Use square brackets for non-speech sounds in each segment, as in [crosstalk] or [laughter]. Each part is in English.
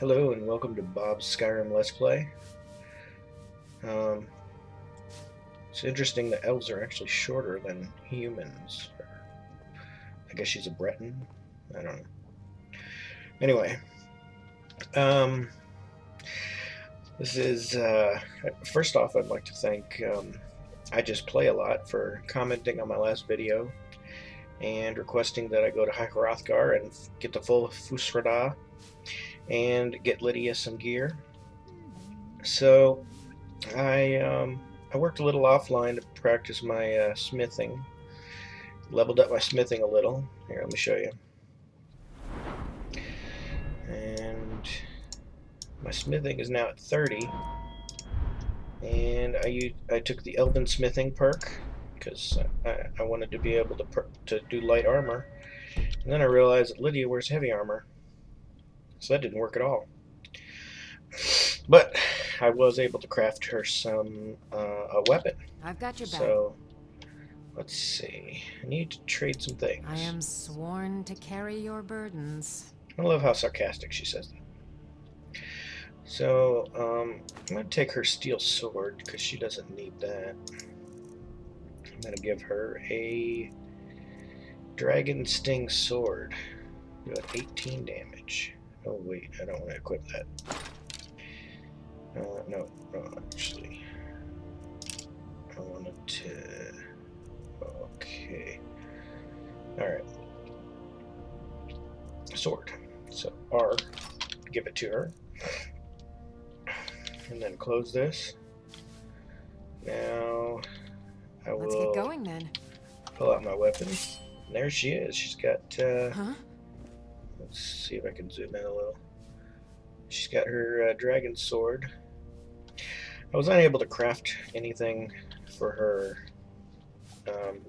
Hello and welcome to Bob's Skyrim Let's Play. Um, it's interesting that elves are actually shorter than humans. I guess she's a Breton. I don't know. Anyway, um, this is uh, first off. I'd like to thank um, I just play a lot for commenting on my last video and requesting that I go to High Hrothgar and get the full Fus Ro Dah and get Lydia some gear. So I um, I worked a little offline to practice my uh, smithing. Leveled up my smithing a little. Here, let me show you. And my smithing is now at 30. And I I took the Elven Smithing perk because I, I wanted to be able to to do light armor. And then I realized that Lydia wears heavy armor. So that didn't work at all. But I was able to craft her some uh, a weapon. I've got your back. So let's see. I need to trade some things. I am sworn to carry your burdens. I love how sarcastic she says that. So um, I'm gonna take her steel sword because she doesn't need that. I'm gonna give her a dragon sting sword. Do 18 damage. Oh wait, I don't want to equip that. Uh, no, no, actually. I wanted to... Okay. Alright. Sword. So R, give it to her. And then close this. Now, I will... Let's get going then. Pull out my weapon. there she is. She's got... Uh, huh? Let's see if I can zoom in a little. She's got her uh, dragon sword. I was unable to craft anything for her um,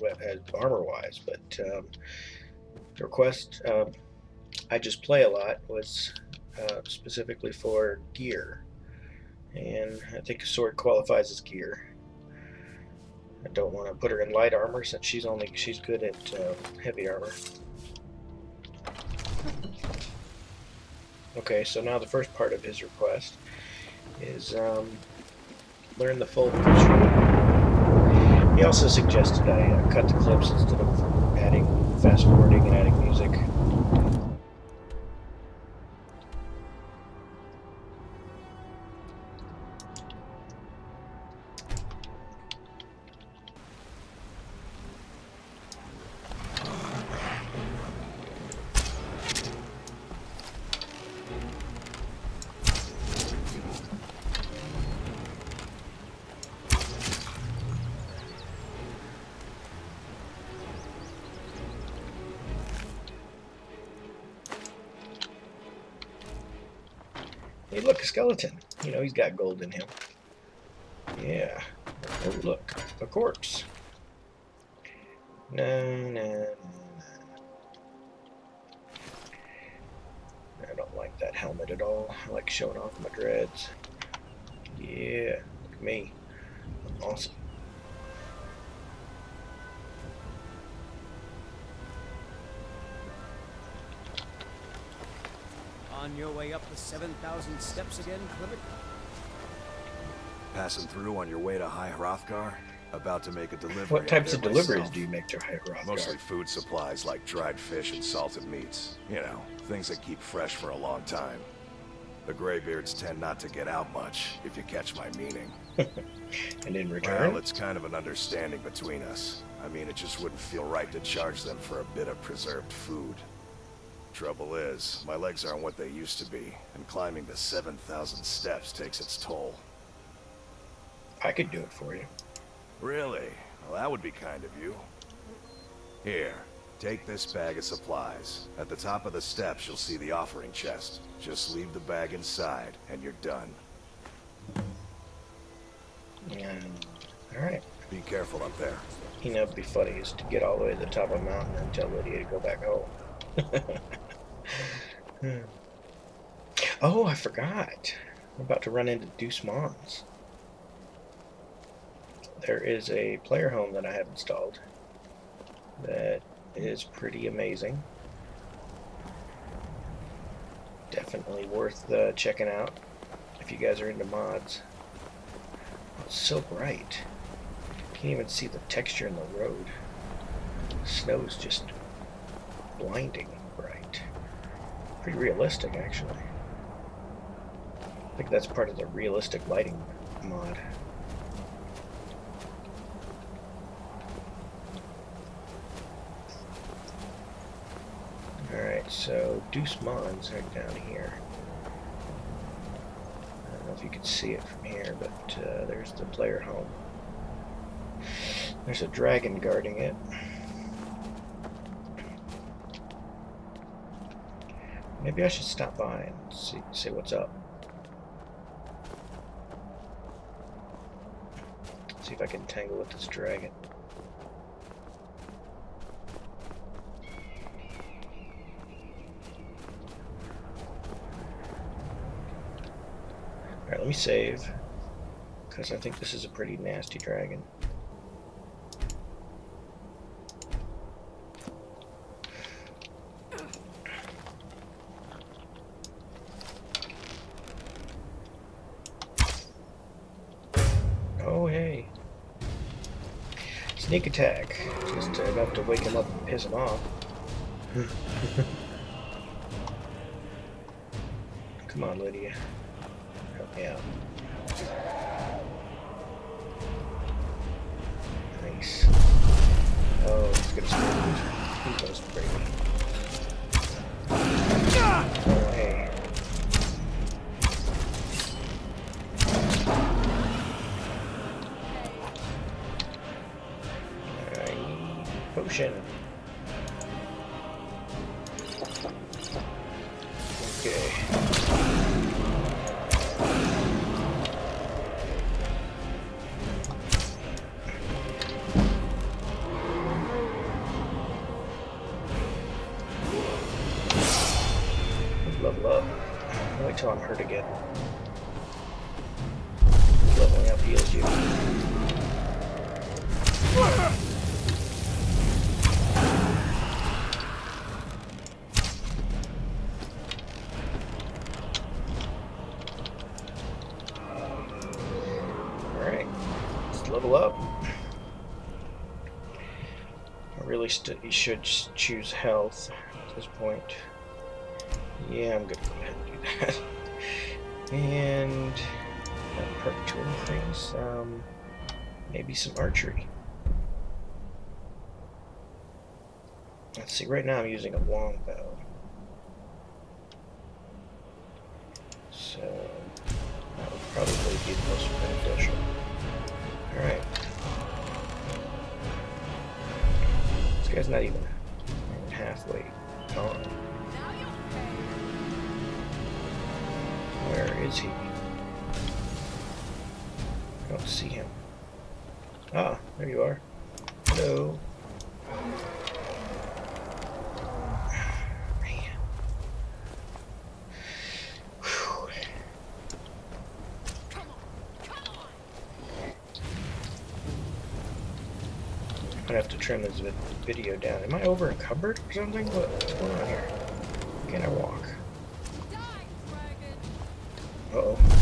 armor-wise, but um, the request uh, I just play a lot was uh, specifically for gear, and I think a sword qualifies as gear. I don't want to put her in light armor since she's only she's good at uh, heavy armor. Okay, so now the first part of his request is um, learn the full He also suggested I uh, cut the clips instead of adding fast forwarding and adding got gold in him. Yeah. Oh, look, a corpse. No, no, no, I don't like that helmet at all. I like showing off my dreads. Yeah, look at me. I'm awesome. On your way up the 7,000 steps again, Klimmek? Passing through on your way to High Hrothgar? About to make a delivery. What types of deliveries myself. do you make to High Hrothgar? Mostly food supplies like dried fish and salted meats. You know, things that keep fresh for a long time. The Greybeards tend not to get out much, if you catch my meaning. [laughs] and in return? Well, it's kind of an understanding between us. I mean, it just wouldn't feel right to charge them for a bit of preserved food. Trouble is, my legs aren't what they used to be, and climbing the 7,000 steps takes its toll. I could do it for you. Really? Well, that would be kind of you. Here, take this bag of supplies. At the top of the steps, you'll see the offering chest. Just leave the bag inside, and you're done. And, alright. Be careful up there. You know, it'd be funny is to get all the way to the top of the mountain and tell Lydia to go back home. [laughs] hmm. Oh, I forgot. I'm about to run into Deuce Mons. There is a player home that I have installed that is pretty amazing. Definitely worth uh, checking out if you guys are into mods. Oh, it's so bright. Can't even see the texture in the road. Snow is just blinding bright. Pretty realistic, actually. I think that's part of the realistic lighting mod. Alright, so Deuce Mon's right down here. I don't know if you can see it from here, but uh, there's the player home. There's a dragon guarding it. Maybe I should stop by and see, see what's up. See if I can tangle with this dragon. Save. Because I think this is a pretty nasty dragon. Oh, hey. Sneak attack. Just enough to wake him up and piss him off. [laughs] Come on, Lydia. Out. Nice. Oh, it's gonna explode. He goes crazy. Oh, hey. Potion. I'm hurt again. Leveling up heals you. Alright, let's level up. I really should choose health at this point. Yeah, I'm gonna go ahead and do that. [laughs] and perk to increase. Um, maybe some archery. Let's see, right now I'm using a longbow. Don't see him. Ah, there you are. Hello. [sighs] Gonna have to trim this video down. Am I over a cupboard or something? What- What's going on here? Can I walk? Uh oh.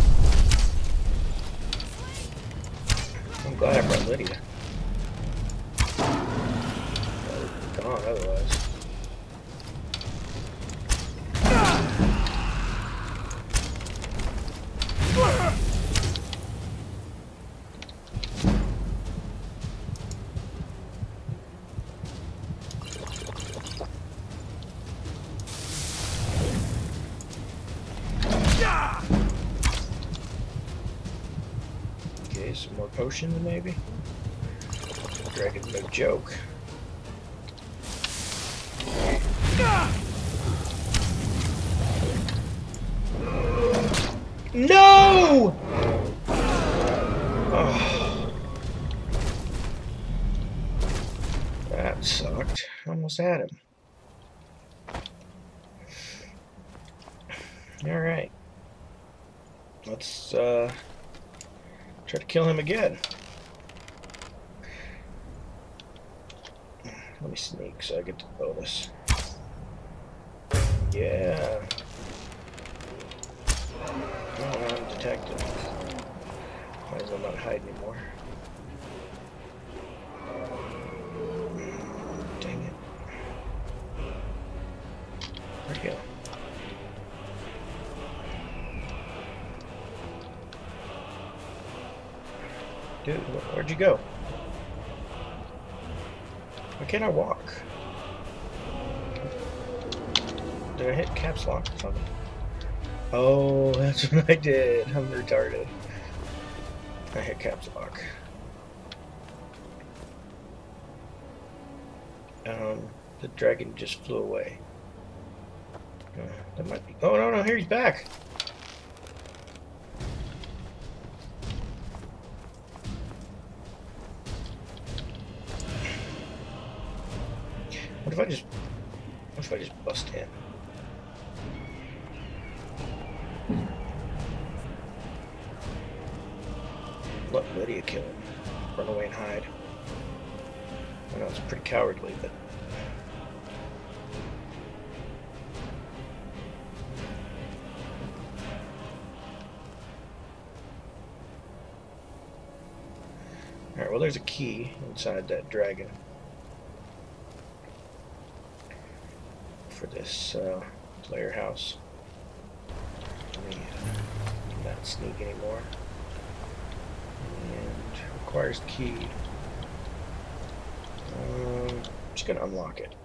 Potions maybe? Dragon's no joke. No! Oh. That sucked. Almost had him. kill him again. Let me sneak so I get the bonus. Yeah. Oh, I'm detective. Might as well not hide anymore. Go? Why can't I walk? Did I hit caps lock or something? Oh, [laughs] that's what I did. I'm retarded. I hit caps lock. Um, the dragon just flew away. Uh, that might be. Oh no no! Here he's back. If I just? What if I just bust in? Let Lydia kill him. Run away and hide. I know it's pretty cowardly, but Alright, well there's a key inside that dragon. For uh, player house. Not sneak anymore. And requires key. Um, just gonna unlock it.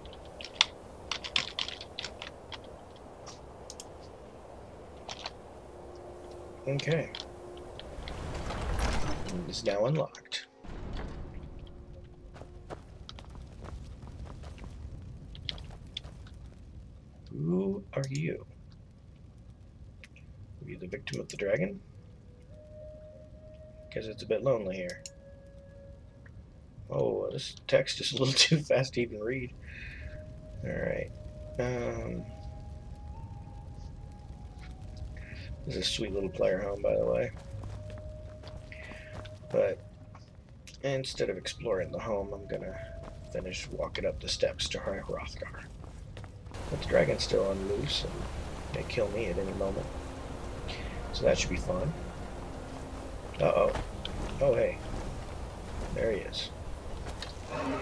Okay. It's now unlocked. Who are you? Are you the victim of the dragon? Because it's a bit lonely here. Oh, this text is a little [laughs] too fast to even read. Alright. Um, this is a sweet little player home, by the way. But instead of exploring the home, I'm gonna finish walking up the steps to Hrothgar. But the dragon's still on loose and may kill me at any moment. So that should be fun. Uh-oh. Oh, hey. There he is. Uh,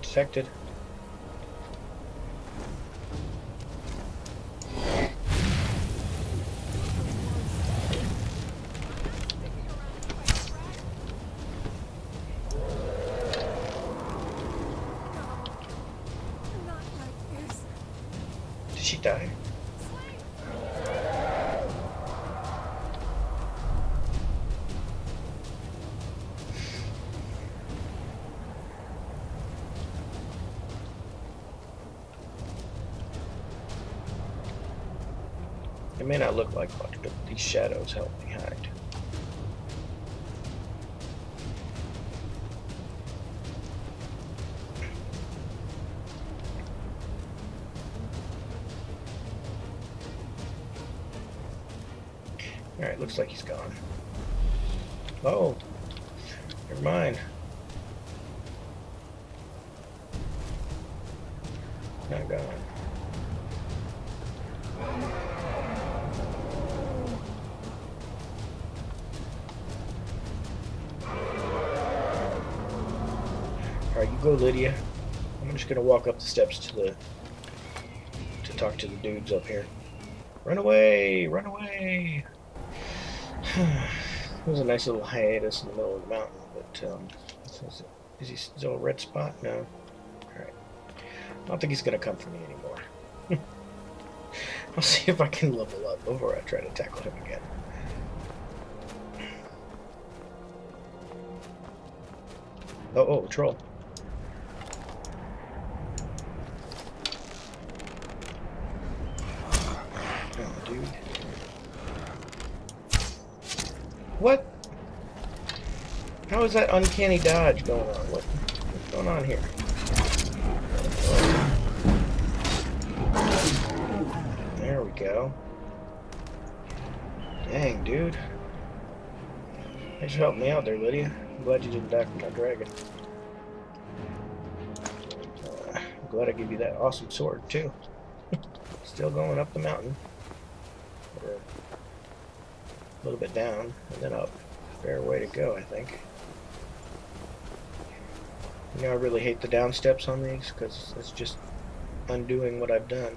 detected. It may not look like much, but these shadows help me hide. Alright, looks like he's gone. Oh, never mind. Lydia. I'm just gonna walk up the steps to the to talk to the dudes up here. Run away! Run away! [sighs] it was a nice little hiatus in the middle of the mountain, but um, is, is he still a red spot? No. Alright. I don't think he's gonna come for me anymore. [laughs] I'll see if I can level up before I try to tackle him again. Oh, oh, troll. Oh, dude. What? How is that uncanny dodge going on? What, what's going on here? There we go. Dang, dude. Thanks for helping me out there, Lydia. I'm glad you didn't die from that dragon. I'm glad I gave you that awesome sword, too. [laughs] Still going up the mountain. A little bit down and then up. Fair way to go, I think. You know, I really hate the down steps on these because it's just undoing what I've done.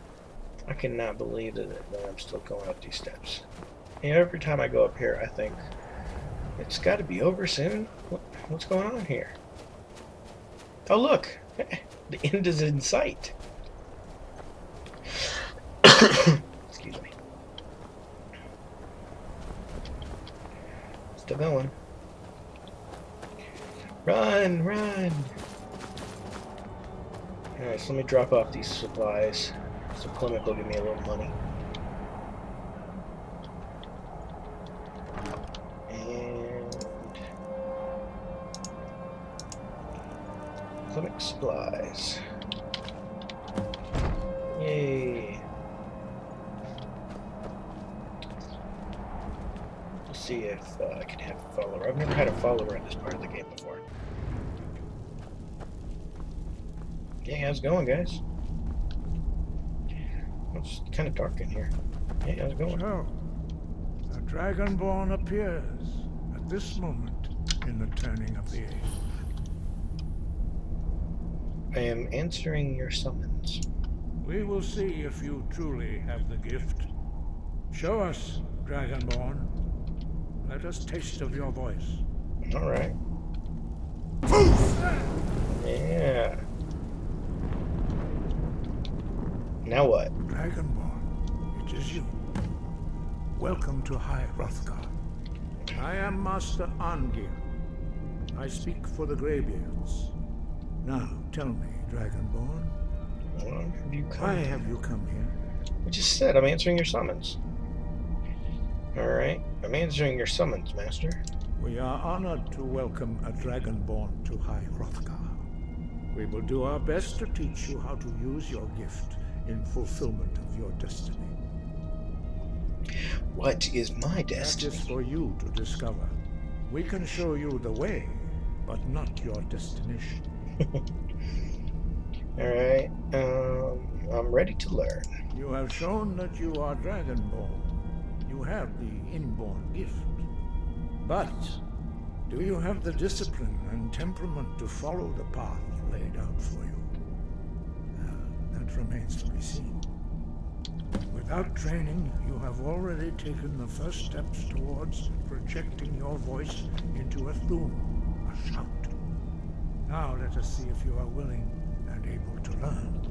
I cannot believe that, that I'm still going up these steps. You know, every time I go up here, I think, it's got to be over soon. What, what's going on here? Oh, look! [laughs] The end is in sight. [coughs] Excuse me. Still going. Run, run! Alright, so let me drop off these supplies. So Clement will give me a little money. And... Clement supplies. Yay! Let's see if uh, I can have a follower. I've never had a follower in this part of the game before. Hey, how's it going, guys? It's kind of dark in here. Hey, how's it going? So, a Dragonborn appears at this moment in the turning of the age. I am answering your summons. We will see if you truly have the gift. Show us, Dragonborn. Let us taste of your voice. Alright. Yeah. Now what? Dragonborn, it is you. Welcome to High Hrothgar. I am Master Arngeir. I speak for the Greybeards. Now, tell me, Dragonborn, have you why come? have you come here? I just said I'm answering your summons. Alright. I'm answering your summons, Master. We are honored to welcome a Dragonborn to High Hrothgar. We will do our best to teach you how to use your gift in fulfillment of your destiny. What is my destiny? is for you to discover. We can show you the way, but not your destination. [laughs] Alright. Um, I'm ready to learn. You have shown that you are Dragonborn. You have the inborn gift. But do you have the discipline and temperament to follow the path laid out for you? That remains to be seen. Without training, you have already taken the first steps towards projecting your voice into a Thu'um, a shout. Now let us see if you are willing and able to learn.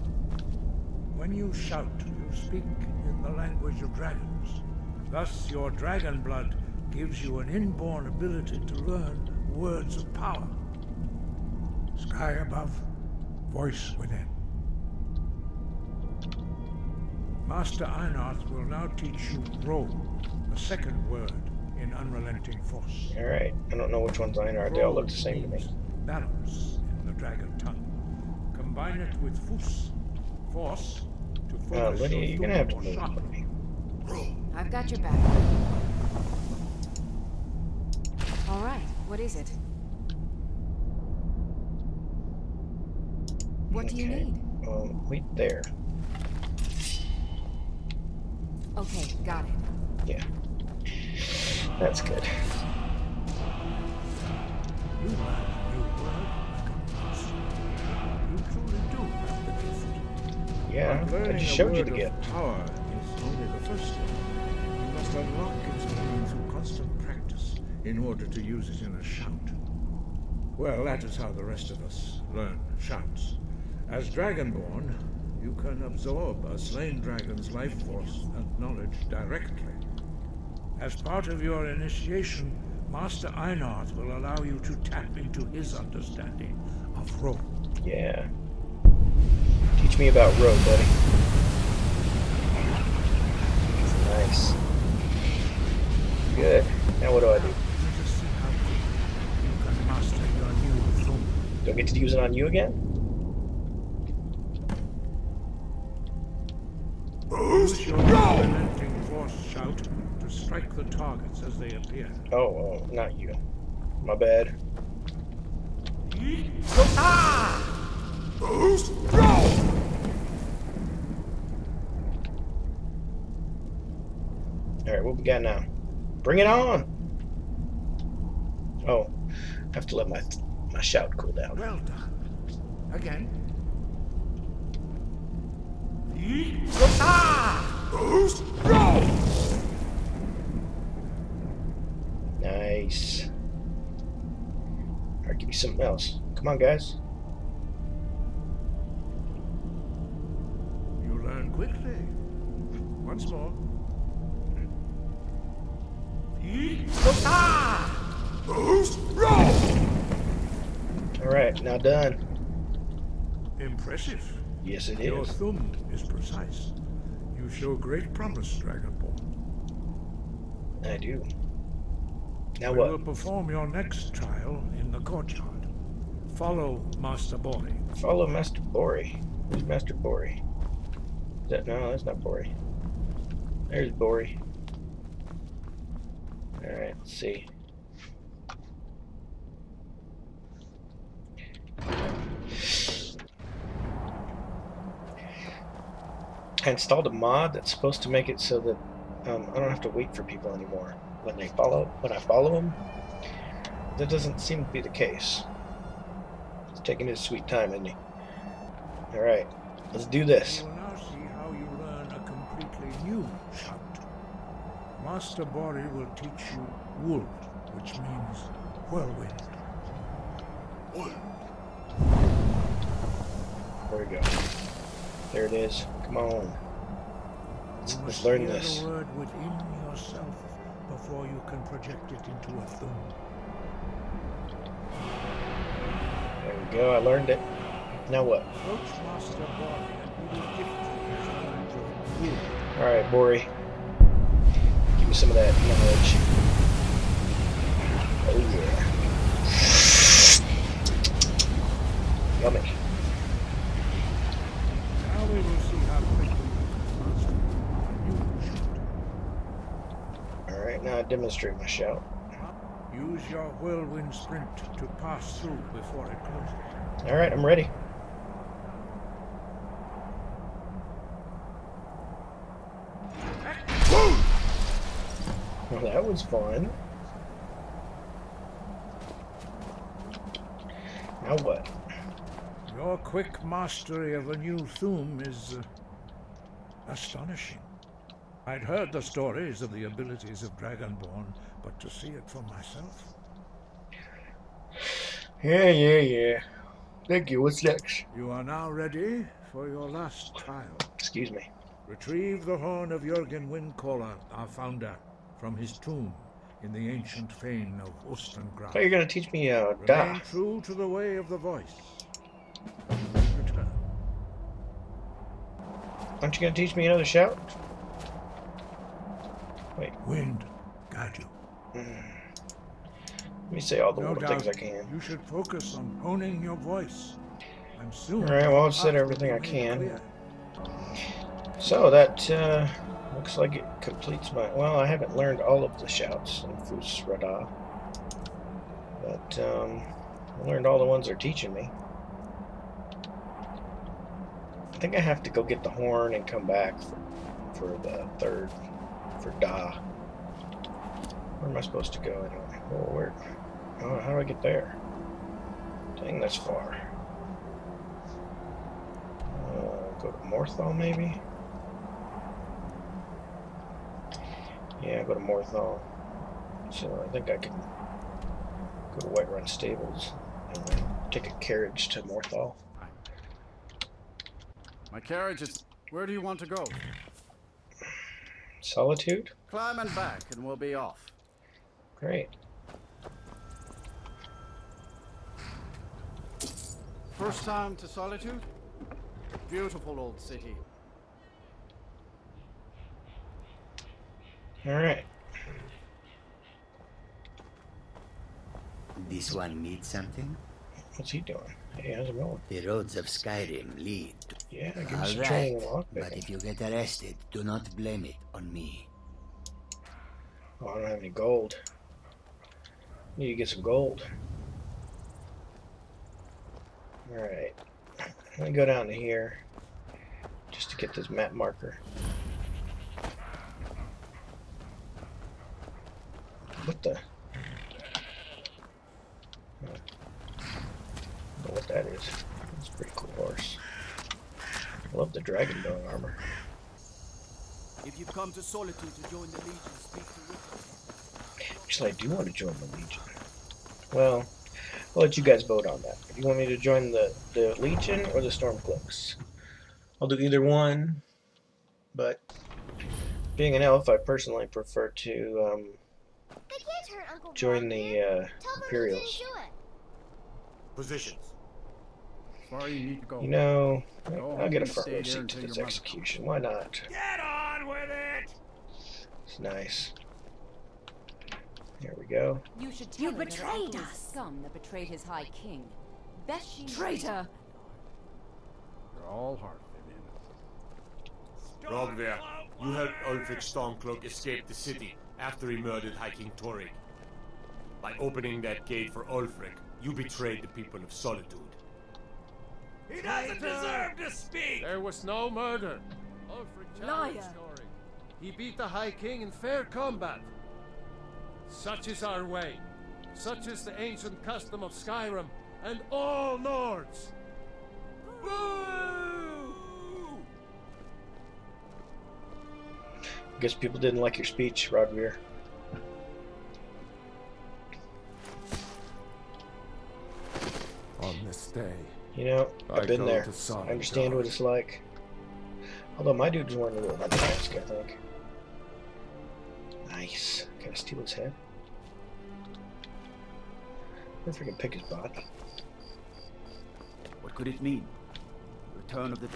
When you shout, you speak in the language of dragons. Thus, your dragon blood gives you an inborn ability to learn words of power. Sky above, voice within. Master Einarth will now teach you Ro, the second word in unrelenting force. Alright. I don't know which ones I are. They all look the same to me. means Balance in the dragon tongue. Combine it with fus, force, to Uh, focus Lydia, your you're gonna have to thumb or move sharpen. me. I've got your back. All right, what is it? What do you need? Um, wait there. Okay, got it. Yeah. That's good. You learn a new word like a mouse. You truly do have the gift. Yeah, I just showed you the of gift. Power is only the first step. You must unlock its meaning through constant practice in order to use it in a shout. Well, that is how the rest of us learn shouts. As Dragonborn, you can absorb a slain dragon's life force and knowledge directly. As part of your initiation, Master Einarth will allow you to tap into his understanding of Ro. Yeah. Teach me about road, buddy. Nice. Good. Now what do I do? Let us see how quickly you can master your new Thu'um. Do I get to use it on you again? Use your unrelenting force shout to strike the targets as they appear. Oh, oh, not you. My bad. Alright, what we got now? Bring it on! Oh, I have to let my my shout cool down. Well done. Again. Nice. Alright, give me something else. Come on, guys. You learn quickly. Once more. Alright, now done. Impressive. Yes, it Your is. Thu'um is precise. You show great promise, Dragonborn. I do. Now We will perform your next trial in the courtyard. Follow Master Borri. Follow Master Borri. Who's Master Borri? Is that no? That's not Borri. There's Borri. All right, let's see. I installed a mod that's supposed to make it so that um, I don't have to wait for people anymore when they follow when I follow them. That doesn't seem to be the case. He's taking his sweet time, isn't he? All right, let's do this. You will now see how you learn a completely new shout. Master Borri will teach you Wuld, which means whirlwind. There we go. There it is. Come on. You Let's learn this. the word within yourself before you can project it into a Thu'um. There we go. I learned it. Now what? Approach Master Borri and he will gift you his knowledge of Wuld. All right, Borri. Give me some of that knowledge. Oh yeah. Yummy. Now we will see how quickly you can master a new shout. All right, now I demonstrate my shout. Use your whirlwind sprint to pass through before it closes. All right, I'm ready. Well, that was fun. Now what? Your quick mastery of a new Thu'um is uh, astonishing. I'd heard the stories of the abilities of Dragonborn, but to see it for myself. Yeah, yeah, yeah. Thank you. What's next? You are now ready for your last trial. Excuse me. Retrieve the horn of Jurgen Windcaller, our founder, from his tomb in the ancient fane of I thought you were gonna teach me uh, Remain da. true to the way of the voice. Aren't you gonna teach me another shout? Wait. Wind, guide you. Let me say all the No little things I can. you should focus on honing your voice. I'm soon, All right, well, I'll said everything I can. clear. So that uh, looks like it completes my. Well, I haven't learned all of the shouts in Fus Ro Dah, but um, I learned all the ones they're teaching me. I think I have to go get the horn and come back for, for the third for Da. Where am I supposed to go anyway? Oh, where? Oh, how do I get there? Dang, that's far. Uh, go to Morthal, maybe? Yeah, go to Morthal. So I think I can go to Whiterun Stables and then take a carriage to Morthal. My carriage is. Where do you want to go? Solitude? Climb and back, and we'll be off. Great. First time to Solitude? Beautiful old city. Alright. This one needs something? What's he doing? Hey, how's it going? The roads of Skyrim lead. Yeah, give All right, training in but if you get arrested, do not blame it on me. Oh, I don't have any gold. Need to get some gold. Alright. Let me go down to here just to get this map marker. What the? Oh. know what that is. That's a pretty cool horse. I love the dragon bone armor. If you've come to Solitude to join the Legion, speak to Richard. Actually, I do want to join the Legion. Well, I'll let you guys vote on that. If you want me to join the, the Legion or the Stormcloaks, I'll do either one. But being an elf, I personally prefer to um, They can't hurt Uncle join the uh, Tell them who Imperials. didn't do it. Positions. Sorry, you need to go. You know, Go I'll get a home and front row seat to until this execution. Why not? Get on with it! It's nice. Here we go. You should tell You him that betrayed us. Scum that betrayed his high king. Best she Traitor! You're all heart, Vivienne. Roggvir, you helped Ulfric Stormcloak escape the city after he murdered High King Torygg. By opening that gate for Ulfric, you betrayed the people of Solitude. He doesn't deserve to speak! There was no murder. Ulfric challenged Liar. Story. He beat the High King in fair combat. Such is our way. Such is the ancient custom of Skyrim and all Nords. Guess people didn't like your speech, Roggvir. You know, I I've been there. to I understand what it's like. Although my dude's wearing a little mask, I think. Nice. Can I steal his head? I wonder if I can pick his body. What could it mean? Return of the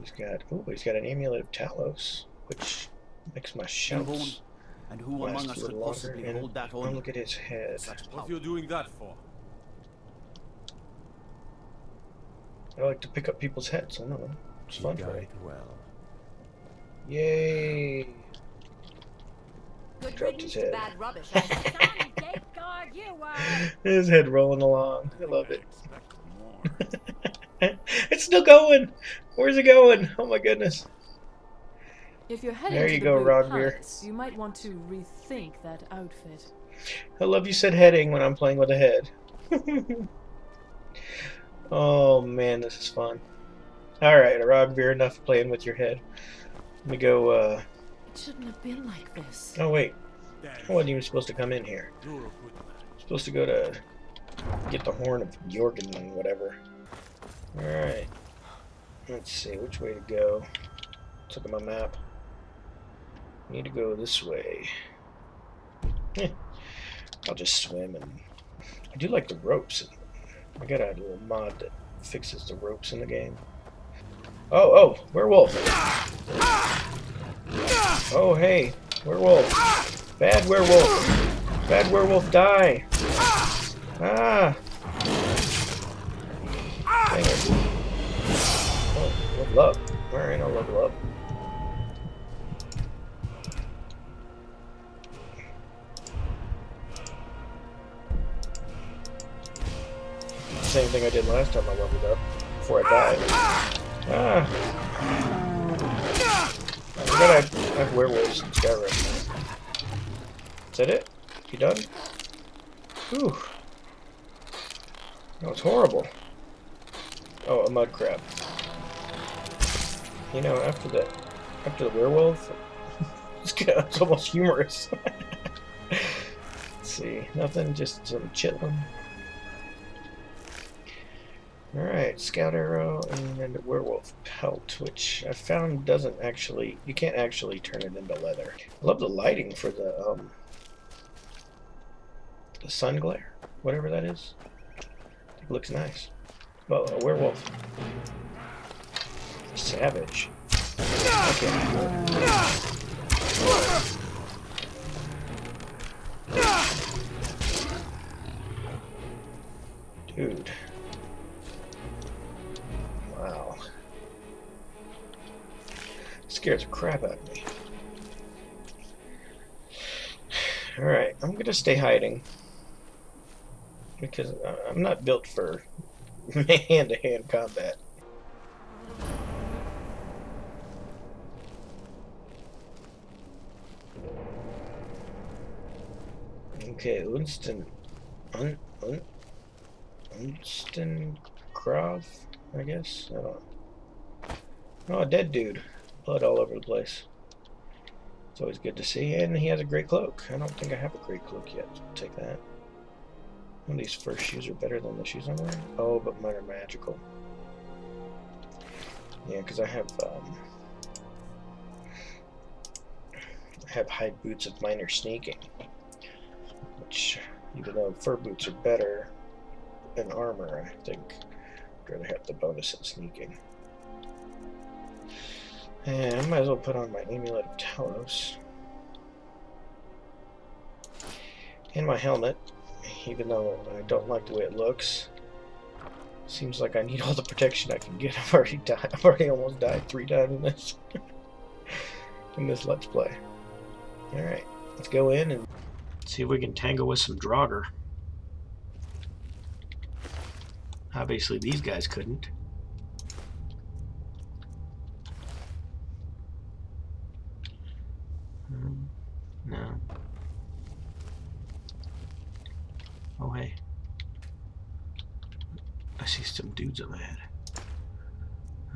He's got oh, he's got an amulet of Talos, which makes my Inborn, shouts and who last among us could possibly hold that oh, honor? look at his head. What are you doing that for? I like to pick up people's heads. I don't know. It's He fun for me. well. Yay! Good Dropped his riddance head. bad [laughs] rubbish. Son, Gateguard, you were. His head rolling along. I love it. [laughs] it's still going. Where's it going? Oh my goodness. If you're heading There to you the go, Blue Rodmere. You might want to rethink that outfit. I love you said heading when I'm playing with a head. [laughs] oh man, this is fun. Alright, Roggvir, enough playing with your head. Let me go, uh. It shouldn't have been like this. Oh, wait. I wasn't even supposed to come in here. Supposed to go to get the horn of Jorgen and whatever. Alright. Let's see, which way to go? Let's look at my map. Need to go this way. [laughs] I'll just swim and I do like the ropes. I got a little mod that fixes the ropes in the game. Oh, oh, werewolf. Oh, hey, werewolf. Bad werewolf. Bad werewolf, die. Ah. Dang it. Oh, level up. Alright, I'll level up. Same thing I did last time I leveled up. Before I died. Ah. I forgot I have werewolves in Skyrim. Is that it? You done? Whew. That was horrible. Oh, a mud crab. You know, after the after the werewolf, [laughs] it's almost humorous. [laughs] Let's see, nothing, just some chitin. Alright, scout arrow and a werewolf pelt, which I found doesn't actually, you can't actually turn it into leather. I love the lighting for the, um, the sun glare, whatever that is. It looks nice. Well, a werewolf. Savage. Okay. Dude. Scares the crap out of me. Alright, I'm gonna stay hiding. Because I'm not built for hand to hand combat. Okay, Winston. Un, un, Winston Croft, I guess? I don't. Oh, a dead dude. Blood all over the place. It's always good to see. And he has a great cloak. I don't think I have a great cloak yet. I'll take that. One of these first shoes are better than the shoes I'm wearing. Oh, but mine are magical. Yeah, because I have um, I have high boots of minor sneaking, which even though fur boots are better than armor, I think I'd rather have the bonus of sneaking. And I might as well put on my amulet of Talos and my helmet, even though I don't like the way it looks. Seems like I need all the protection I can get. [laughs] I've already died. I've already almost died three times in this [laughs] in this let's play. All right, let's go in and see if we can tangle with some Draugr. Obviously, these guys couldn't. Hmm, No. Oh hey. I see some dudes up ahead.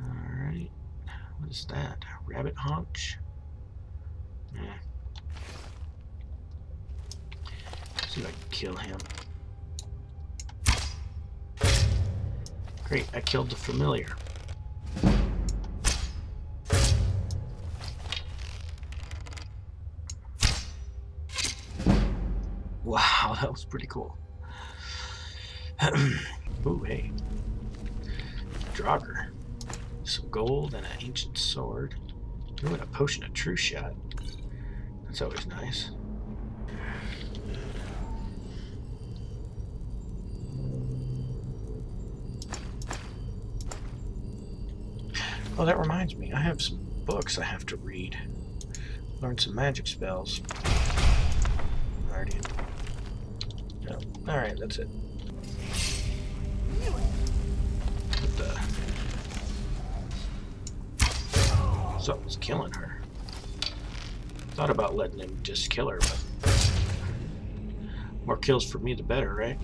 Alright. What is that? A Rabbit haunch? Yeah. See if I can kill him. Great, I killed the familiar. That was pretty cool. [clears throat] Ooh, hey. Draugr. Some gold and an ancient sword. Ooh, and a potion of true shot. That's always nice. Oh, that reminds me. I have some books I have to read. Learn some magic spells. Already. Alright, that's it. What the? Something's killing her. Thought about letting him just kill her, but more kills for me the better, right?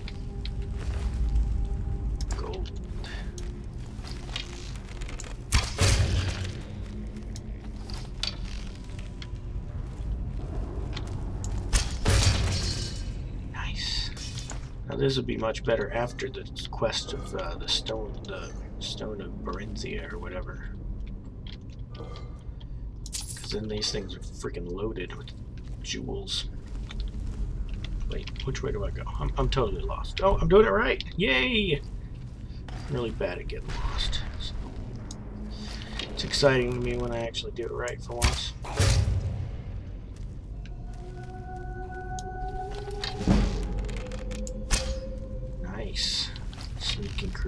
This would be much better after the quest of uh, the stone, the stone of Barinthia or whatever. Because then these things are freaking loaded with jewels. Wait, which way do I go? I'm, I'm totally lost. Oh, I'm doing it right! Yay! I'm really bad at getting lost. So it's exciting to me when I actually do it right for once.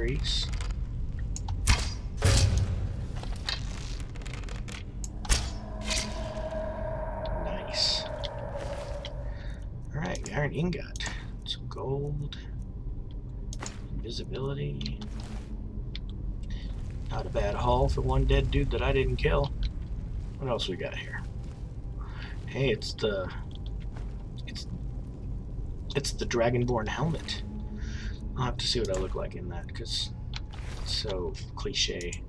Nice. Alright, iron ingot. Some gold. Invisibility. Not a bad haul for one dead dude that I didn't kill. What else we got here? Hey, it's the it's it's the Dragonborn helmet. I'll have to see what I look like in that because it's so cliche.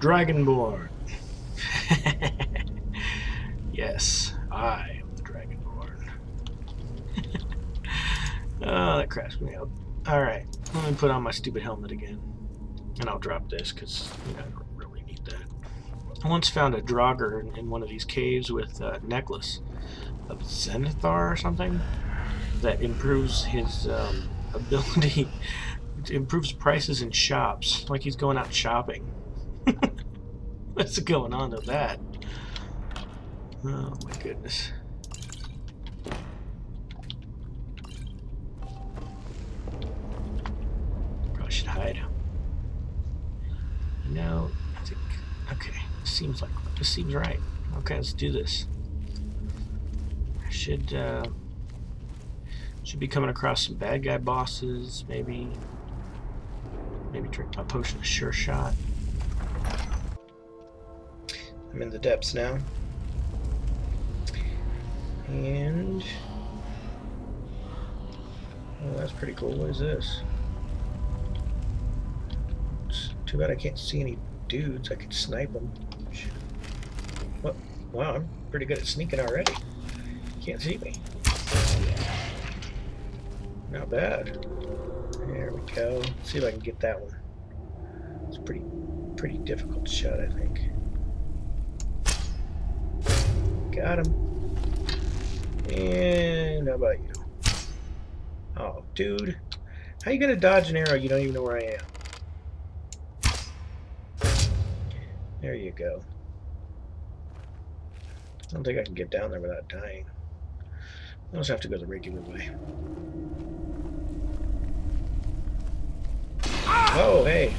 Dragonborn. [laughs] yes, I am the Dragonborn. [laughs] oh, that cracks me up. Alright, let me put on my stupid helmet again. And I'll drop this because you know, I once found a Draugr in, in one of these caves with a necklace of Zenithar or something that improves his um, [laughs] ability, it improves prices in shops, like he's going out shopping. [laughs] What's going on with that? Oh my goodness. Probably should hide. No, I think. Okay, seems like this seems right. Okay, let's do this. I Should uh, should be coming across some bad guy bosses, maybe. Maybe drink my potion of sure shot. I'm in the depths now. And that's pretty cool. What is this? Too bad I can't see any dudes. I could snipe them. Wow, I'm pretty good at sneaking already. Can't see me. Not bad. There we go. Let's see if I can get that one. It's pretty, pretty difficult shot, I think. Got him. And how about you? Oh, dude. How you gonna dodge an arrow? You don't even know where I am. There you go. I don't think I can get down there without dying. I'll just have to go the regular way. Oh, hey.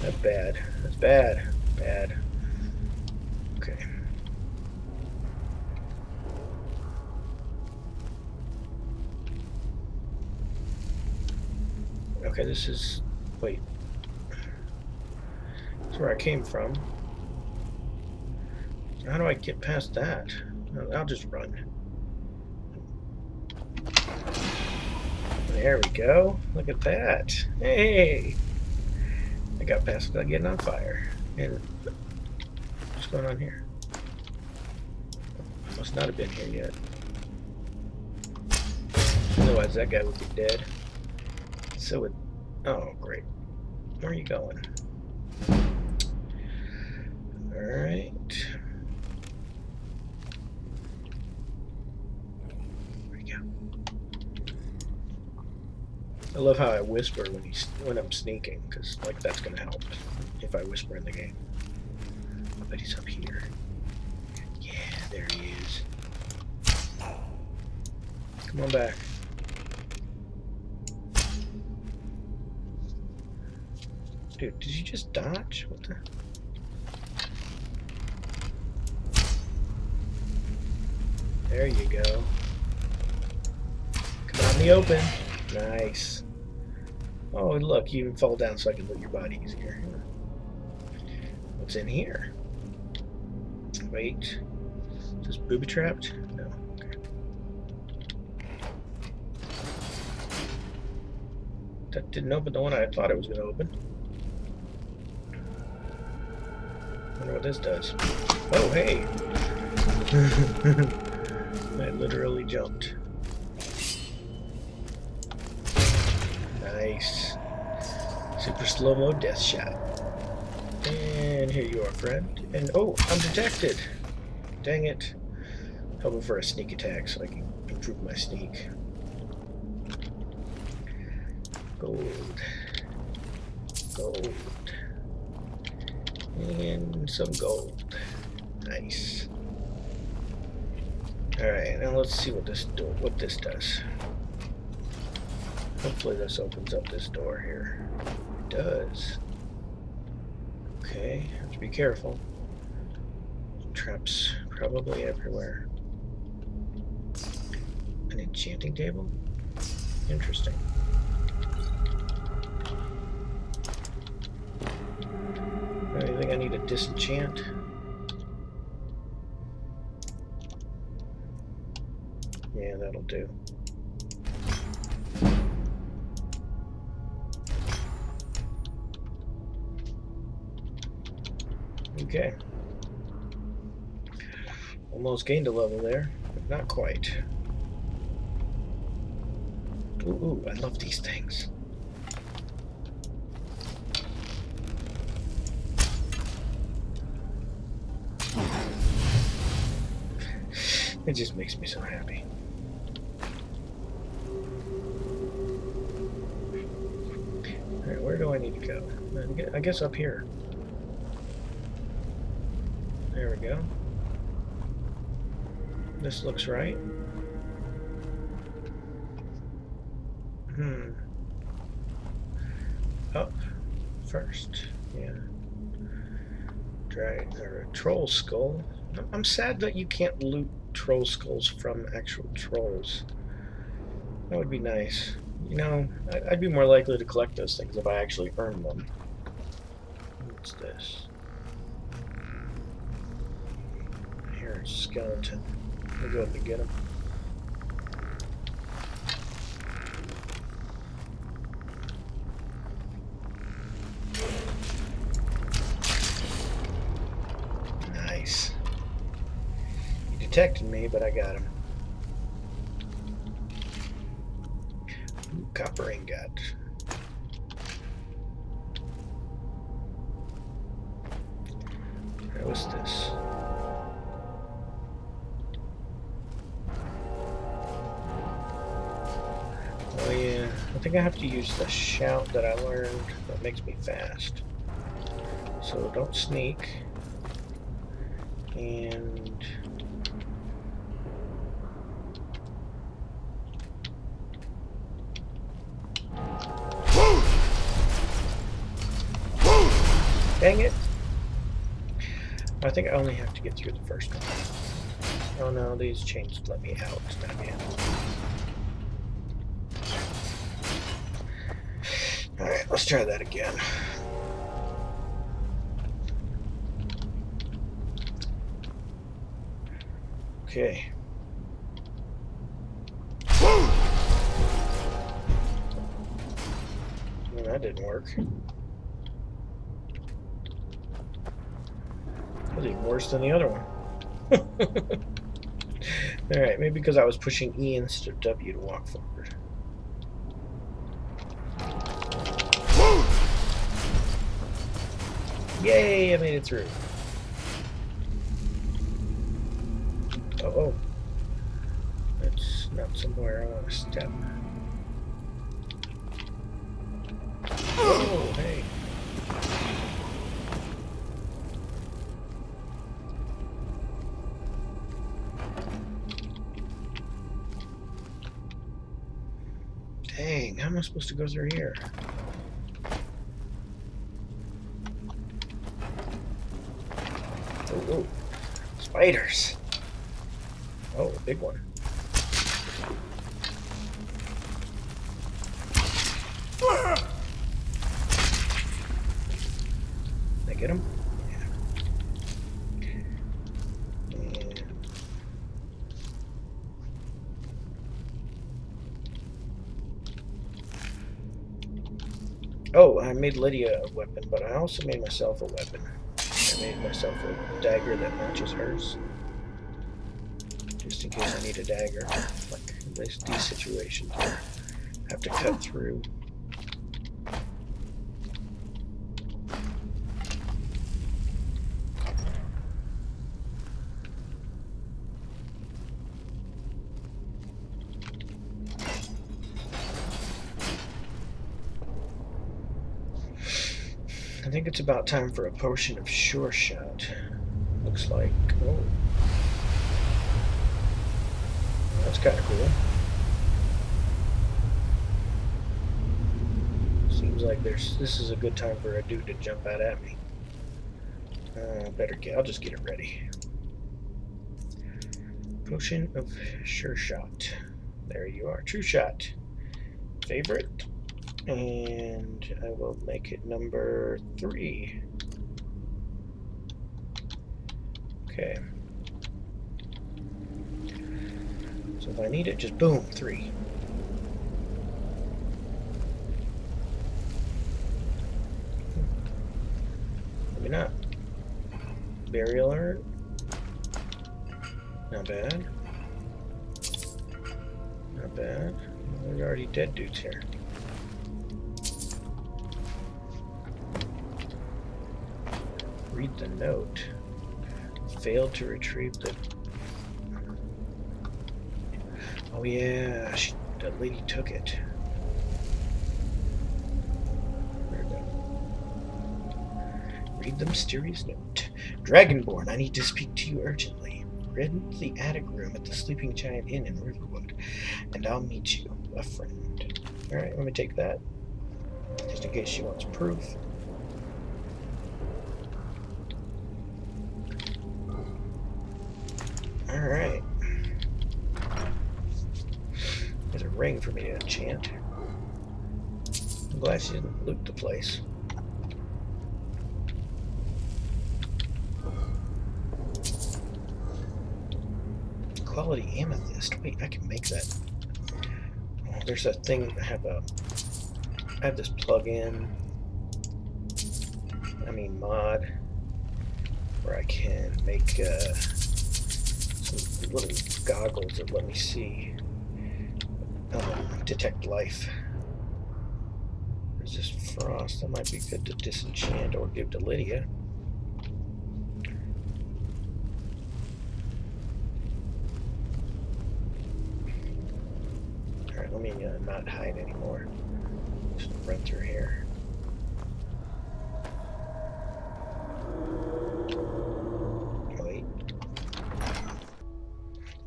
That's bad. That's bad. Bad. Okay. Okay, this is... Wait. That's where I came from. How do I get past that? I'll just run. There we go. Look at that. Hey! I got past without getting on fire. And what's going on here? I must not have been here yet. Otherwise that guy would be dead. So it... Oh, great. Where are you going? Alright. I love how I whisper when he's when I'm sneaking, because like that's gonna help if I whisper in the game. I bet he's up here. Yeah, there he is. Come on back. Dude, did you just dodge? What the? There you go. Come out in the open. Nice. Oh, look, you even fall down so I can loot your body easier. What's in here? Wait. Is this booby trapped? No. Okay. That didn't open the one I thought it was going to open. wonder what this does. Oh, hey! [laughs] I literally jumped. Nice. Super slow-mo death shot. And here you are, friend. And oh, I'm detected. Dang it. Hoping for a sneak attack so I can improve my sneak. Gold. Gold. And some gold. Nice. Alright, now let's see what this do what this does. Hopefully this opens up this door here. It does. Okay, have to be careful. Traps probably everywhere. An enchanting table? Interesting. Anything I need to disenchant? Yeah, that'll do. Okay. Almost gained a level there, but not quite. Ooh, ooh, I love these things. [laughs] It just makes me so happy. Alright, where do I need to go? I guess up here. There we go. This looks right. Hmm. Up first. Yeah. Drag or a troll skull. I'm sad that you can't loot troll skulls from actual trolls. That would be nice. You know, I'd be more likely to collect those things if I actually earned them. What's this? Skeleton. We'll go up and get him. Nice. He detected me, but I got him. Ooh, copper ingot. Have to use the shout that I learned that makes me fast. So don't sneak. And Dang it. I think I only have to get through the first one. Oh no, these chains let me out. Damn it. Try that again. Okay. Well, that didn't work. That even worse than the other one. [laughs] Alright, maybe because I was pushing E instead of W to walk forward. Yay, I made it through. Oh, oh. That's not somewhere I want to step. Oh, hey. Dang, how am I supposed to go through here? Oh, oh. Spiders. Oh, a big one. Did I get him? Yeah. And Oh, I made Lydia a weapon, but I also made myself a weapon. Made myself a dagger that matches hers. Just in case I need a dagger. Like in this, these situations I have to cut through. I think it's about time for a potion of sure shot. Looks like. Oh. That's kind of cool. Seems like there's. This is a good time for a dude to jump out at me. Uh, better get. I'll just get it ready. Potion of sure shot. There you are. True shot. Favorite and I will make it number three. Okay. So if I need it, just boom, three. Maybe not. Burial alert. Not bad. Not bad. There's already dead dudes here. Read the note. Failed to retrieve the. Oh yeah, she, the lady took it. Read the mysterious note. Dragonborn, I need to speak to you urgently. Rent the attic room at the Sleeping Giant Inn in Riverwood, and I'll meet you, a friend. Alright, let me take that. Just in case she wants proof. Alright. There's a ring for me to enchant. I'm glad she didn't loot the place. Quality amethyst. Wait, I can make that. Oh, there's that thing. I have a. I have this plug-in. I mean mod, where I can make uh, little goggles that let me see um, detect life. Resist frost. That might be good to disenchant or give to Lydia. Alright, let me uh, not hide anymore. Just run through here. Wait.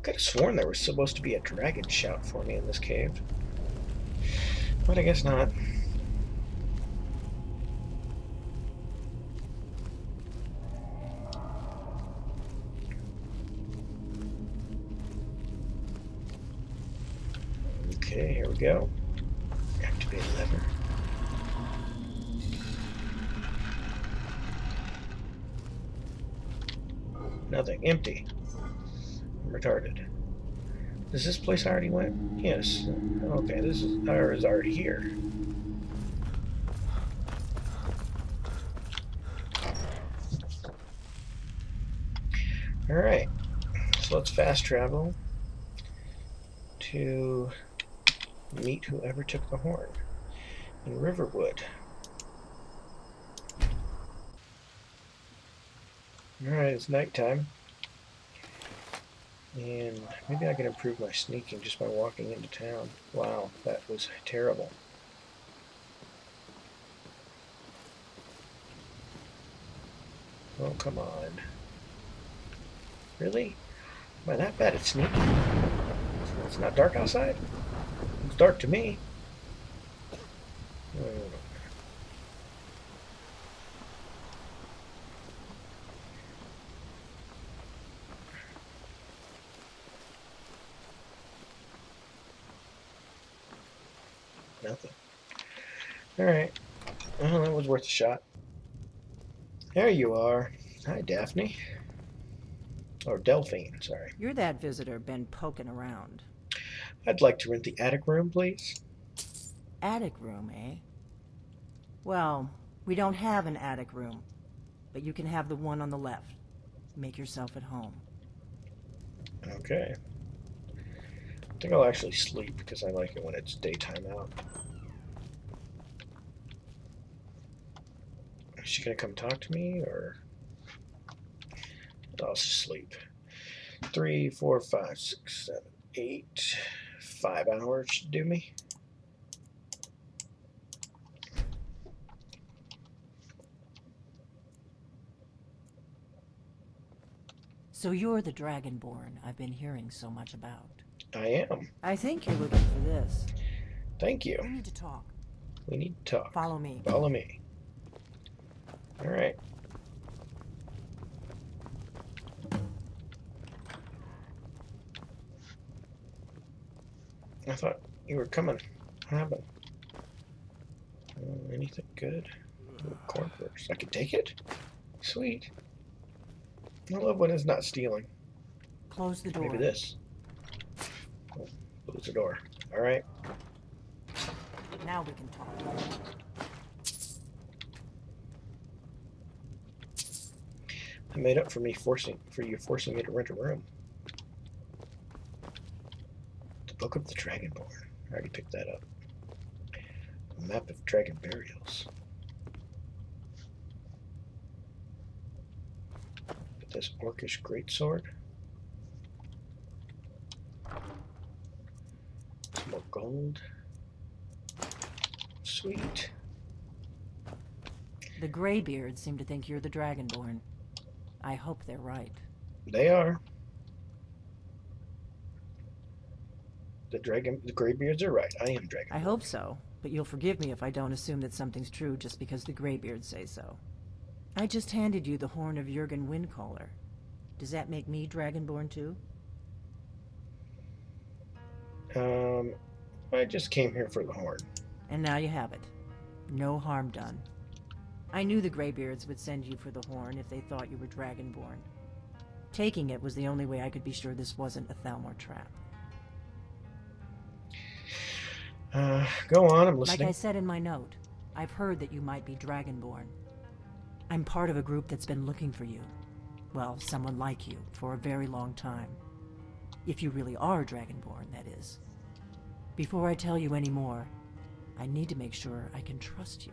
Could have sworn there was supposed to be a dragon shout for me in this cave. But I guess not. Okay, here we go. Activate lever. Nothing. Empty. Retarded. Does this place I already went? Yes. Okay, this is, or is already here. Alright. So let's fast travel to meet whoever took the horn in Riverwood. Alright, it's nighttime. And maybe I can improve my sneaking just by walking into town. Wow, that was terrible. Oh, come on. Really? Am I that bad at sneaking? It's not dark outside? It's dark to me. Oh. Nothing. Alright. Well, that was worth a shot. There you are. Hi, Daphne. Or Delphine, sorry. You're that visitor been poking around. I'd like to rent the attic room, please. Attic room, eh? Well, we don't have an attic room, but you can have the one on the left. Make yourself at home. Okay. I think I'll actually sleep because I like it when it's daytime out. Is she gonna come talk to me or I'll sleep? Three, four, five, six, seven, eight. Five hours should do me. So you're the Dragonborn I've been hearing so much about. I am. I think you're looking for this. Thank you. We need to talk. We need to talk. Follow me. Follow me. Alright. I thought you were coming. What happened? Uh, anything good? Ooh. I can take it? Sweet. I love when it's not stealing. Close the door. Maybe this. Close the door. Alright. Now we can talk. I made up for me forcing for you forcing me to rent a room. The Book of the Dragonborn. I already picked that up. A map of dragon burials. Get this orcish greatsword. Some more gold. Sweet. The Greybeards seem to think you're the Dragonborn. I hope they're right. They are. The dragon, the Greybeards are right. I am dragon. I hope so, but you'll forgive me if I don't assume that something's true just because the Greybeards say so. I just handed you the horn of Jurgen Windcaller. Does that make me Dragonborn too? Um, I just came here for the horn. And now you have it. No harm done. I knew the Greybeards would send you for the horn if they thought you were Dragonborn. Taking it was the only way I could be sure this wasn't a Thalmor trap. Uh, go on, I'm listening. Like. I said in my note, I've heard that you might be Dragonborn. I'm part of a group that's been looking for you. Well, someone like you, for a very long time. If you really are Dragonborn, that is. Before I tell you any more, I need to make sure I can trust you.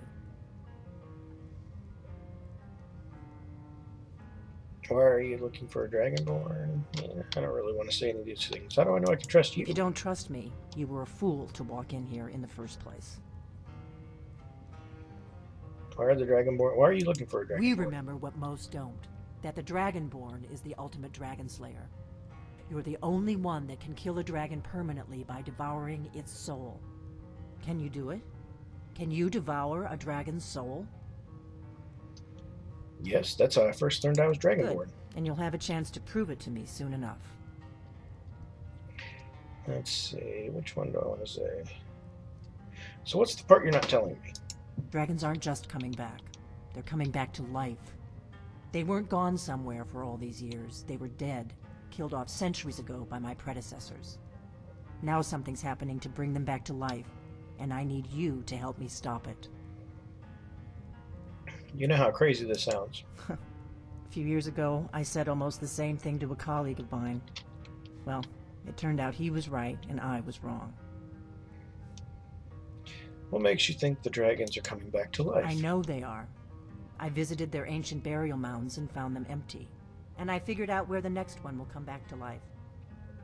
Why are you looking for a Dragonborn? Yeah, I don't really want to say any of these things. How do I know I can trust you? If you don't trust me, you were a fool to walk in here in the first place. Why are the Dragonborn? Why are you looking for a Dragonborn? We remember what most don't that the Dragonborn is the ultimate dragon slayer. You're the only one that can kill a dragon permanently by devouring its soul. Can you do it? Can you devour a dragon's soul? Yes, that's how I first learned I was Dragonborn. Good. And you'll have a chance to prove it to me soon enough. Let's see, which one do I want to say? So, what's the part you're not telling me? Dragons aren't just coming back, they're coming back to life. They weren't gone somewhere for all these years, they were dead, killed off centuries ago by my predecessors. Now something's happening to bring them back to life, and I need you to help me stop it. You know how crazy this sounds. [laughs] A few years ago, I said almost the same thing to a colleague of mine. Well, it turned out he was right and I was wrong. What makes you think the dragons are coming back to life? I know they are. I visited their ancient burial mounds and found them empty. And I figured out where the next one will come back to life.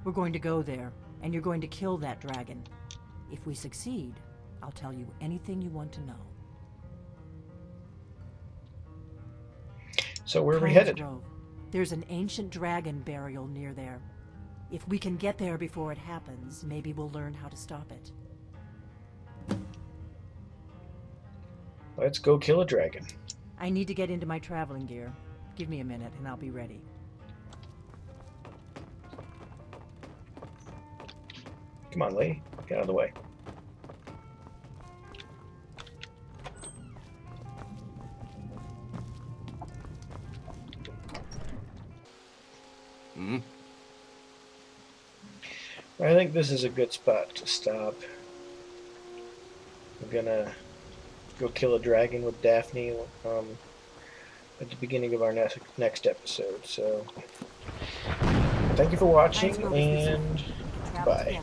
We're going to go there, and you're going to kill that dragon. If we succeed, I'll tell you anything you want to know. So where are we headed? Grove. There's an ancient dragon burial near there. If we can get there before it happens, maybe we'll learn how to stop it. Let's go kill a dragon. I need to get into my traveling gear. Give me a minute and I'll be ready. Come on, Lee. Get out of the way. Hmm? I think this is a good spot to stop. I'm gonna go kill a dragon with Daphne um, at the beginning of our next next episode. So, thank you for watching, Thanks for listening. and We can travel bye.